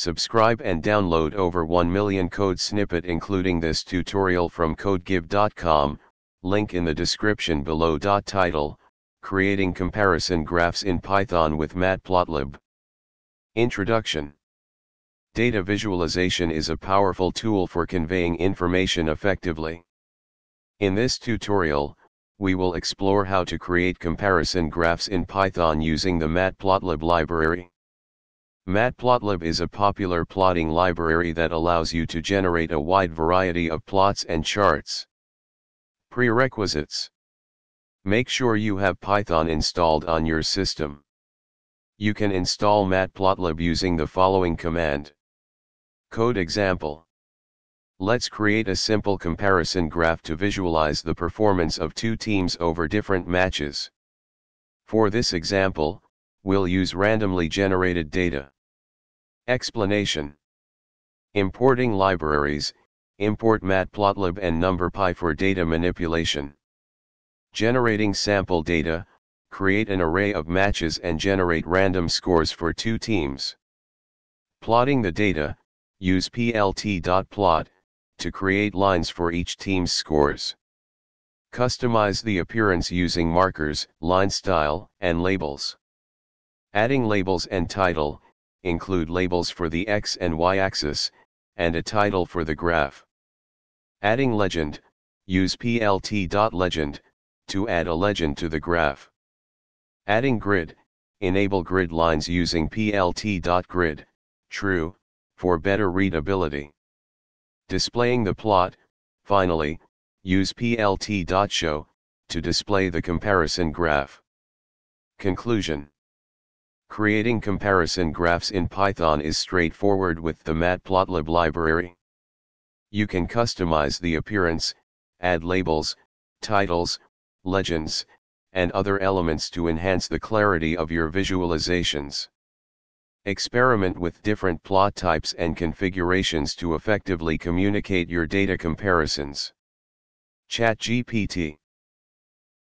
Subscribe and download over 1 million code snippet including this tutorial from codegive.com, link in the description below. Title, Creating Comparison Graphs in Python with Matplotlib. Introduction Data visualization is a powerful tool for conveying information effectively. In this tutorial, we will explore how to create comparison graphs in Python using the Matplotlib library. Matplotlib is a popular plotting library that allows you to generate a wide variety of plots and charts. Prerequisites Make sure you have Python installed on your system. You can install Matplotlib using the following command. Code example. Let's create a simple comparison graph to visualize the performance of two teams over different matches. For this example, we'll use randomly generated data. Explanation Importing libraries, import matplotlib and numpy for data manipulation. Generating sample data, create an array of matches and generate random scores for two teams. Plotting the data, use plt.plot, to create lines for each team's scores. Customize the appearance using markers, line style, and labels. Adding labels and title, include labels for the x and y axis, and a title for the graph. Adding legend, use plt.legend, to add a legend to the graph. Adding grid, enable grid lines using plt.grid, true, for better readability. Displaying the plot, finally, use plt.show, to display the comparison graph. Conclusion Creating comparison graphs in Python is straightforward with the Matplotlib library. You can customize the appearance, add labels, titles, legends, and other elements to enhance the clarity of your visualizations. Experiment with different plot types and configurations to effectively communicate your data comparisons. ChatGPT